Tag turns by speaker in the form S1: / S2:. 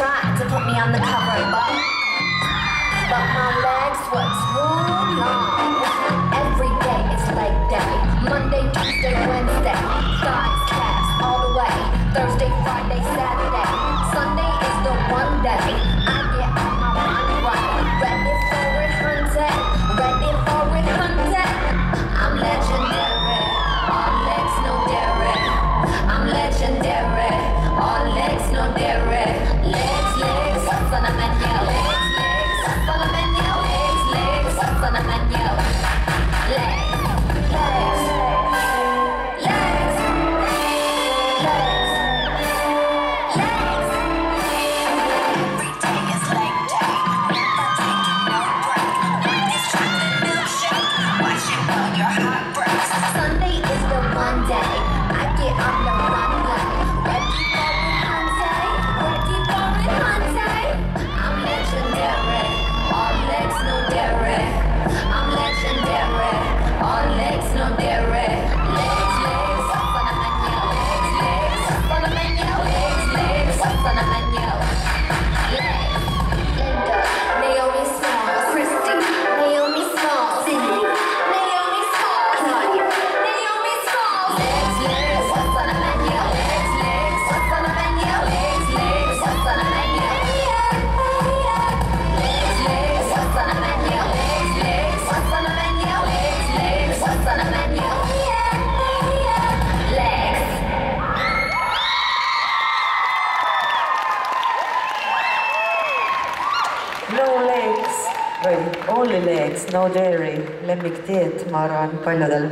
S1: tried to put me on the cover but my legs were too long. Every day is leg day. Monday, Tuesday, Wednesday, thighs, calves, all the way. Thursday, Friday, Saturday, Sunday is the one day.
S2: no legs või only legs, no dairy, lemmikdieet, ma arvan, paljudel.